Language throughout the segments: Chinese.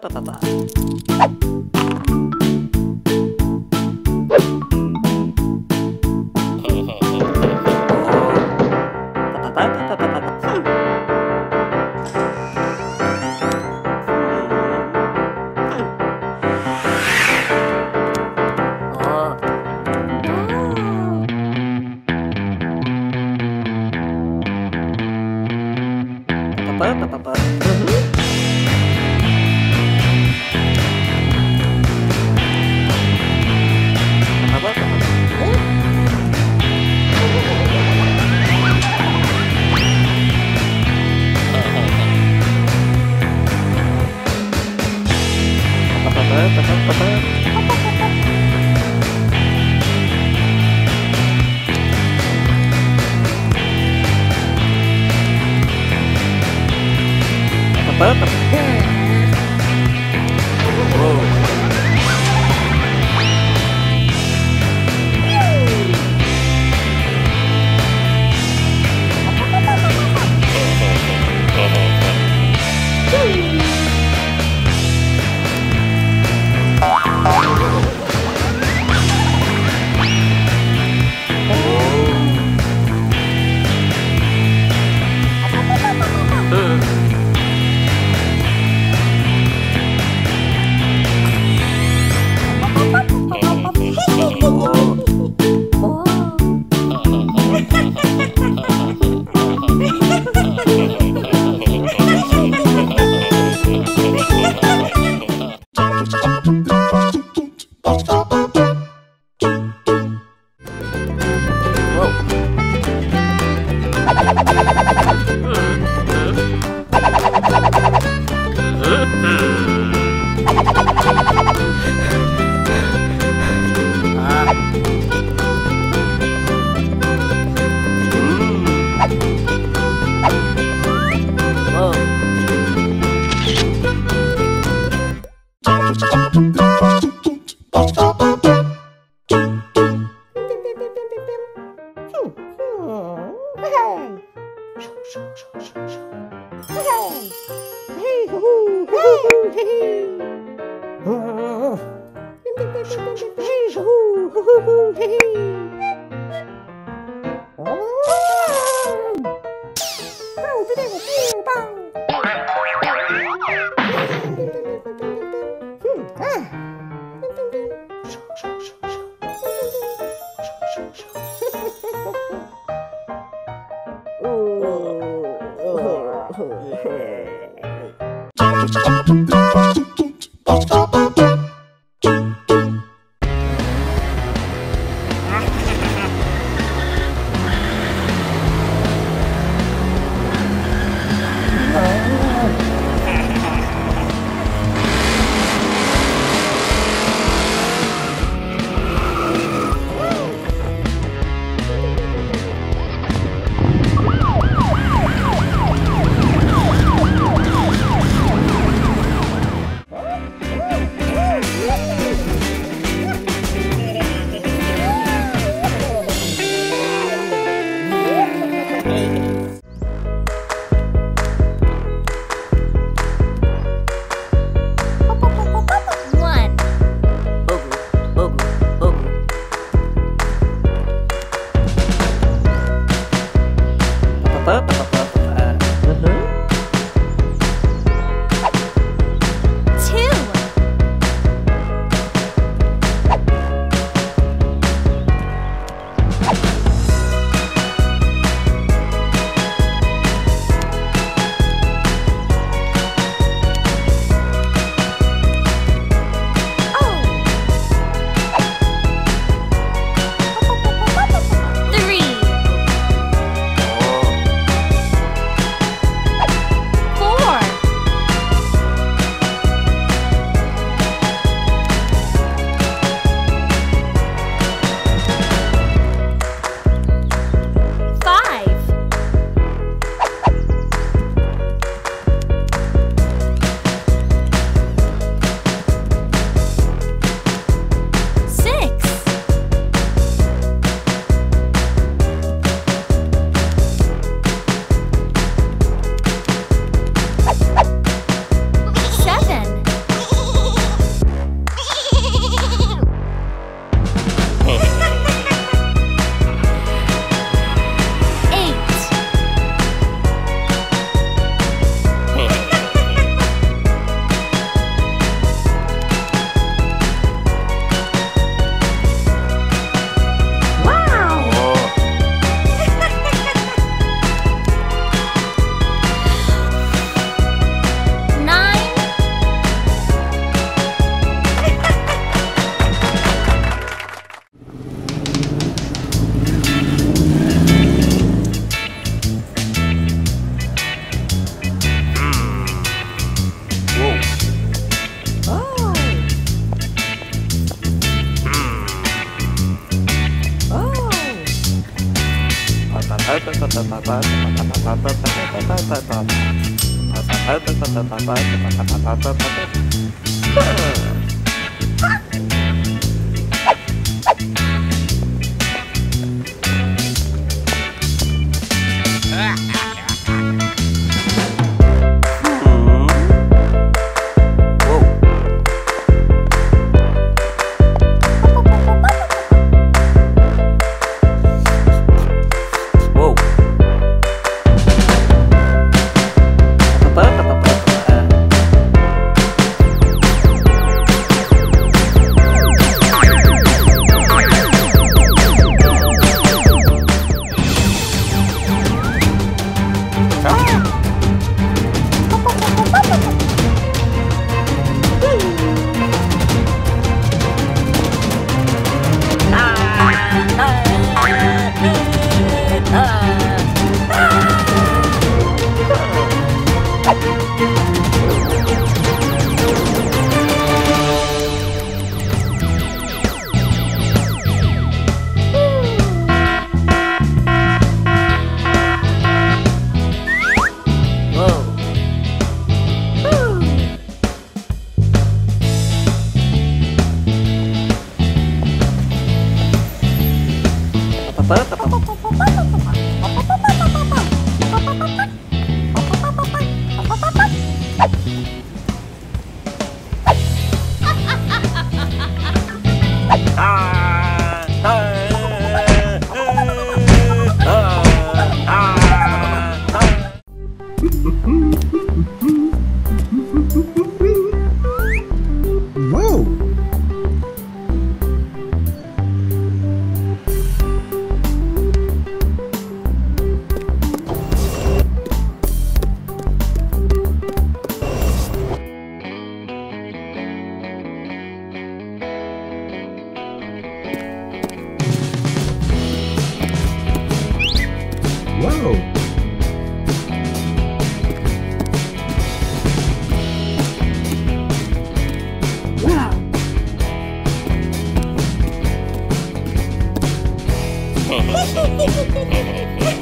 パパパパ收收收收收！嘿嘿，嘿吼吼吼！Thank you. Bye. Papa, papa. ハハハハ!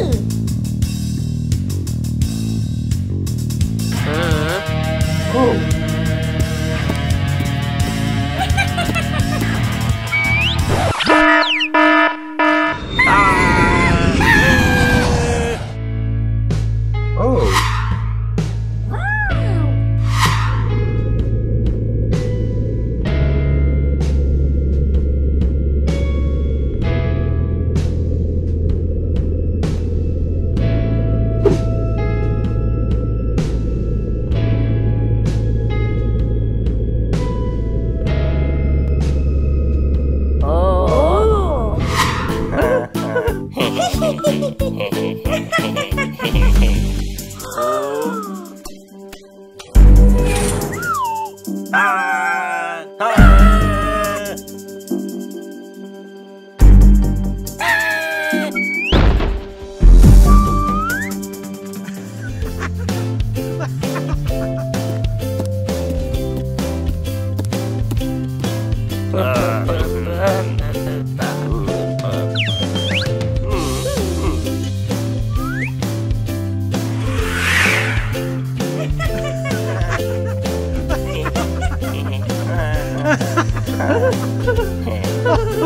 Ooh.